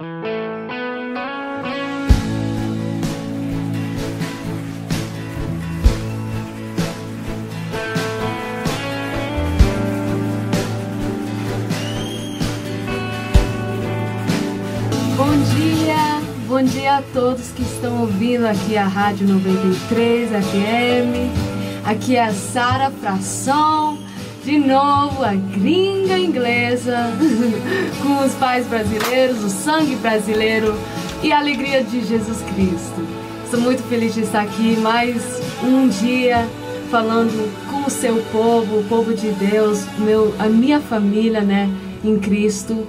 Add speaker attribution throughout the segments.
Speaker 1: Bom dia, bom dia a todos que estão ouvindo aqui a Rádio 93 FM. Aqui é a Sara Fração, de novo a gringa inglesa, com os pais brasileiros, o sangue brasileiro e a alegria de Jesus Cristo. Estou muito feliz de estar aqui mais um dia falando com o seu povo, o povo de Deus, meu, a minha família, né, em Cristo.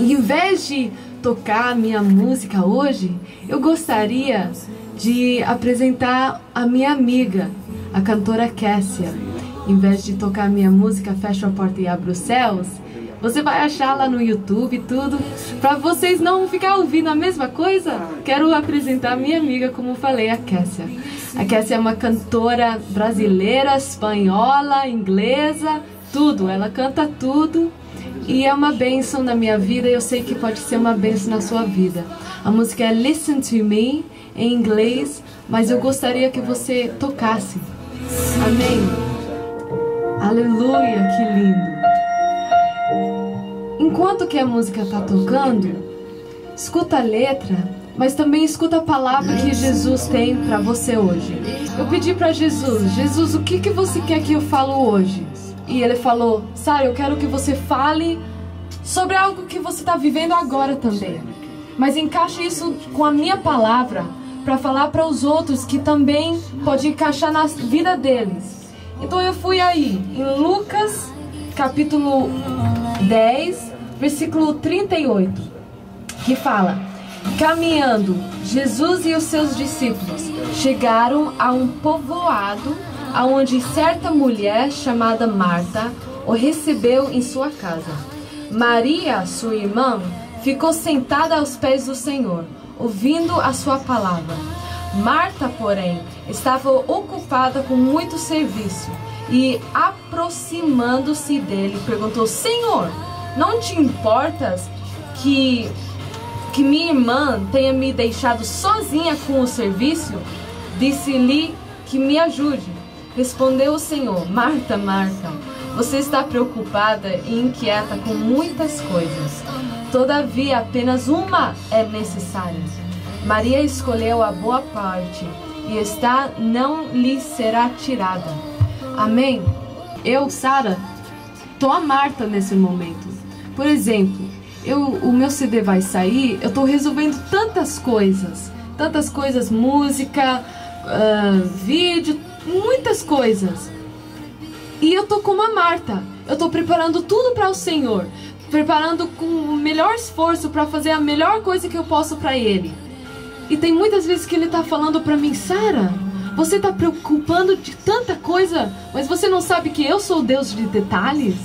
Speaker 1: E em vez de tocar minha música hoje, eu gostaria de apresentar a minha amiga, a cantora Cassia. Em vez de tocar minha música Fecha a Porta e Abre os Céus, você vai achar lá no YouTube tudo. Para vocês não ficar ouvindo a mesma coisa, quero apresentar minha amiga, como falei, a Cassia. A Cassia é uma cantora brasileira, espanhola, inglesa, tudo. Ela canta tudo e é uma bênção na minha vida e eu sei que pode ser uma bênção na sua vida. A música é Listen to Me, em inglês, mas eu gostaria que você tocasse. Amém. Aleluia, que lindo. Enquanto que a música está tocando, escuta a letra, mas também escuta a palavra que Jesus tem para você hoje. Eu pedi para Jesus, Jesus, o que, que você quer que eu falo hoje? E ele falou, Sara, eu quero que você fale sobre algo que você está vivendo agora também. Mas encaixe isso com a minha palavra para falar para os outros que também pode encaixar na vida deles. Então eu fui aí em Lucas capítulo 10, versículo 38, que fala: Caminhando, Jesus e os seus discípulos chegaram a um povoado aonde certa mulher chamada Marta o recebeu em sua casa. Maria, sua irmã, ficou sentada aos pés do Senhor, ouvindo a sua palavra. Marta, porém, estava ocupada com muito serviço e, aproximando-se dele, perguntou: Senhor, não te importas que, que minha irmã tenha me deixado sozinha com o serviço? Disse-lhe que me ajude. Respondeu o Senhor: Marta, Marta, você está preocupada e inquieta com muitas coisas. Todavia, apenas uma é necessária. Maria escolheu a boa parte e esta não lhe será tirada. Amém? Eu, Sara, tô a Marta nesse momento. Por exemplo, eu, o meu CD vai sair, eu tô resolvendo tantas coisas, tantas coisas, música, uh, vídeo, muitas coisas. E eu tô como a Marta. Eu tô preparando tudo para o Senhor, preparando com o melhor esforço para fazer a melhor coisa que eu posso para ele. E tem muitas vezes que ele tá falando para mim, Sara, você tá preocupando de tanta coisa, mas você não sabe que eu sou o Deus de detalhes?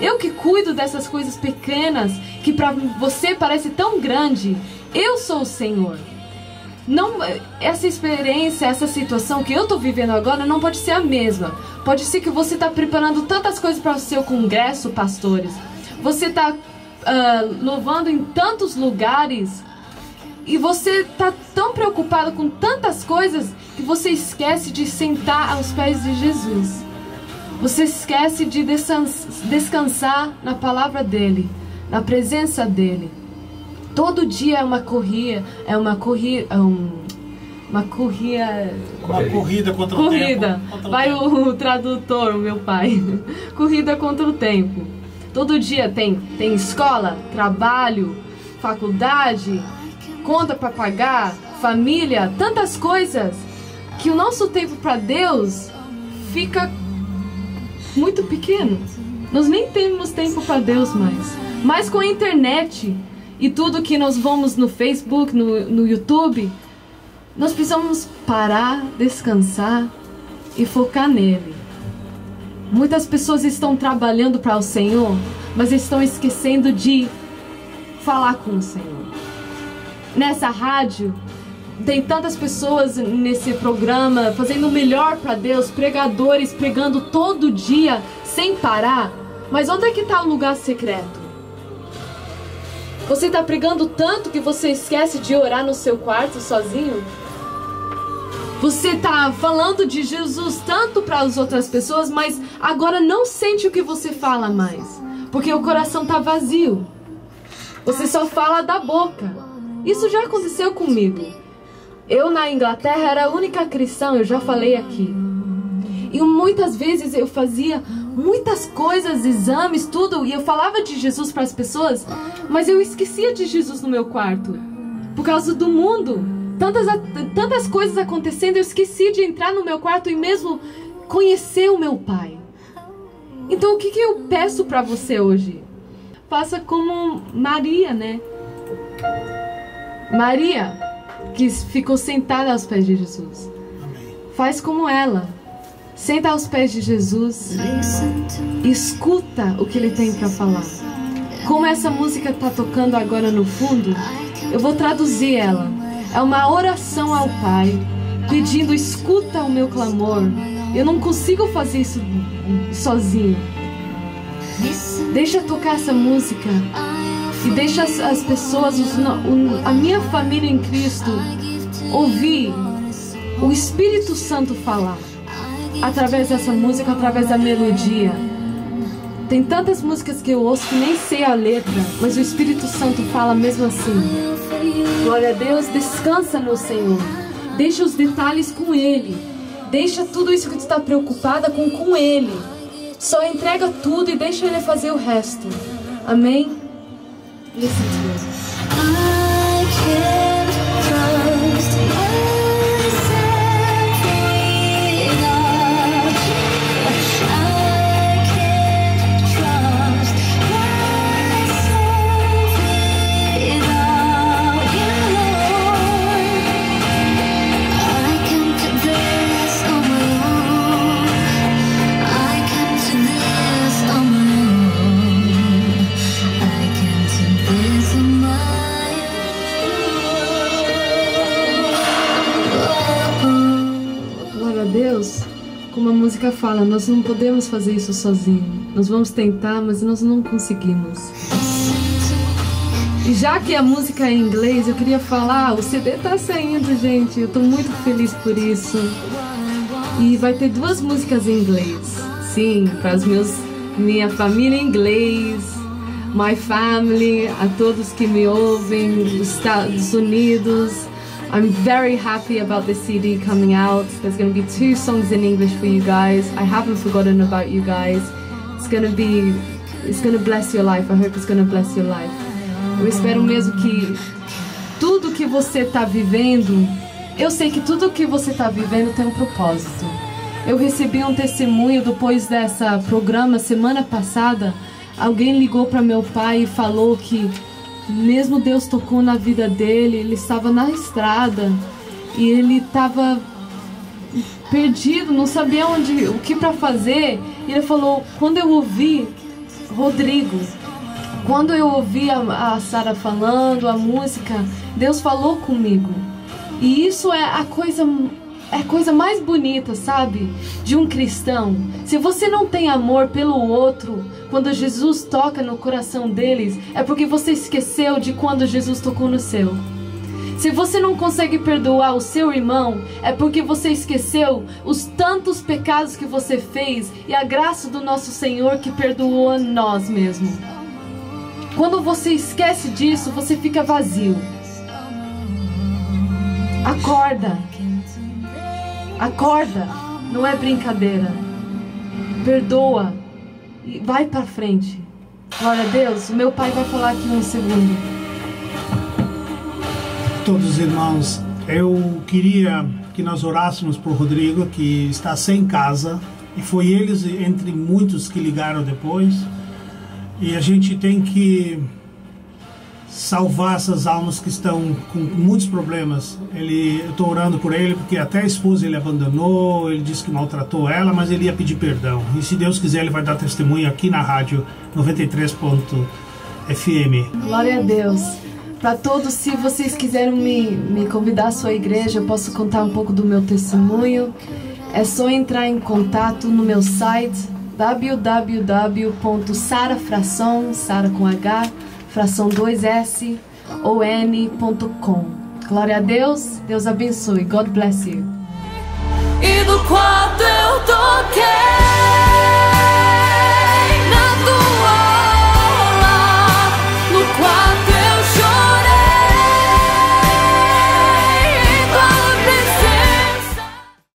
Speaker 1: Eu que cuido dessas coisas pequenas que para você parece tão grande. Eu sou o Senhor não essa experiência, essa situação que eu tô vivendo agora não pode ser a mesma. Pode ser que você tá preparando tantas coisas para o seu congresso, pastores. Você tá uh, louvando em tantos lugares e você tá tão preocupado com tantas coisas que você esquece de sentar aos pés de Jesus. Você esquece de descansar na palavra dele, na presença dele. Todo dia é uma corrida, é uma corrida, é um, uma corrida,
Speaker 2: uma corrida contra
Speaker 1: corrida.
Speaker 2: o tempo. Contra
Speaker 1: Vai
Speaker 2: o,
Speaker 1: o, o tradutor, o meu pai. corrida contra o tempo. Todo dia tem tem escola, trabalho, faculdade, conta para pagar, família, tantas coisas que o nosso tempo para Deus fica muito pequeno. Nós nem temos tempo para Deus mais. Mas com a internet, e tudo que nós vamos no Facebook, no, no YouTube, nós precisamos parar, descansar e focar nele. Muitas pessoas estão trabalhando para o Senhor, mas estão esquecendo de falar com o Senhor. Nessa rádio, tem tantas pessoas nesse programa fazendo o melhor para Deus, pregadores pregando todo dia sem parar. Mas onde é que está o lugar secreto? Você está pregando tanto que você esquece de orar no seu quarto sozinho? Você está falando de Jesus tanto para as outras pessoas, mas agora não sente o que você fala mais, porque o coração está vazio. Você só fala da boca. Isso já aconteceu comigo. Eu na Inglaterra era a única cristã, eu já falei aqui. E muitas vezes eu fazia muitas coisas, exames, tudo, e eu falava de Jesus para as pessoas, mas eu esquecia de Jesus no meu quarto. Por causa do mundo. Tantas, tantas coisas acontecendo, eu esqueci de entrar no meu quarto e mesmo conhecer o meu pai. Então o que, que eu peço para você hoje? Faça como Maria, né? Maria, que ficou sentada aos pés de Jesus. Faz como ela. Senta aos pés de Jesus e escuta o que ele tem para falar. Como essa música está tocando agora no fundo, eu vou traduzir ela. É uma oração ao Pai, pedindo: escuta o meu clamor. Eu não consigo fazer isso sozinho. Deixa tocar essa música e deixa as, as pessoas, os, a minha família em Cristo, ouvir o Espírito Santo falar através dessa música, através da melodia. Tem tantas músicas que eu ouço que nem sei a letra, mas o Espírito Santo fala mesmo assim. Glória a Deus, descansa no Senhor. Deixa os detalhes com Ele. Deixa tudo isso que tu está preocupada com com Ele. Só entrega tudo e deixa Ele fazer o resto. Amém? Listen to it. como a fala, nós não podemos fazer isso sozinho. Nós vamos tentar, mas nós não conseguimos. E já que a música é em inglês, eu queria falar, o CD tá saindo, gente. Eu tô muito feliz por isso. E vai ter duas músicas em inglês. Sim, para os meus minha família em inglês, my family, a todos que me ouvem dos Estados Unidos, I'm very happy about the CD coming out. There's going to be two songs in English for you guys. I haven't forgotten about you guys. It's going to be, it's going to bless your life. I hope it's going to bless your life. Eu espero mesmo que tudo que você está vivendo, eu sei que tudo que você está vivendo tem um propósito. Eu recebi um testemunho depois dessa programa semana passada. Alguém ligou para meu pai e falou que mesmo Deus tocou na vida dele, ele estava na estrada e ele estava perdido, não sabia onde, o que para fazer. E ele falou: quando eu ouvi Rodrigo, quando eu ouvi a, a Sara falando a música, Deus falou comigo. E isso é a coisa é a coisa mais bonita, sabe? De um cristão. Se você não tem amor pelo outro, quando Jesus toca no coração deles, é porque você esqueceu de quando Jesus tocou no seu. Se você não consegue perdoar o seu irmão, é porque você esqueceu os tantos pecados que você fez e a graça do nosso Senhor que perdoou a nós mesmos. Quando você esquece disso, você fica vazio. Acorda. Acorda, não é brincadeira. Perdoa e vai para frente. Glória a Deus. O meu pai vai falar aqui um segundo.
Speaker 2: Todos os irmãos, eu queria que nós orássemos por Rodrigo, que está sem casa, e foi eles entre muitos que ligaram depois. E a gente tem que salvar essas almas que estão com muitos problemas. Ele, eu estou orando por ele porque até a esposa ele abandonou, ele disse que maltratou ela, mas ele ia pedir perdão. E se Deus quiser, ele vai dar testemunho aqui na rádio 93.fm.
Speaker 1: Glória a Deus. Para todos, se vocês quiserem me, me convidar à sua igreja, eu posso contar um pouco do meu testemunho. É só entrar em contato no meu site www.sarafração, Sara com H, fração 2S ou N.com. Glória a Deus, Deus abençoe. God bless you.
Speaker 3: E do quarto eu toquei.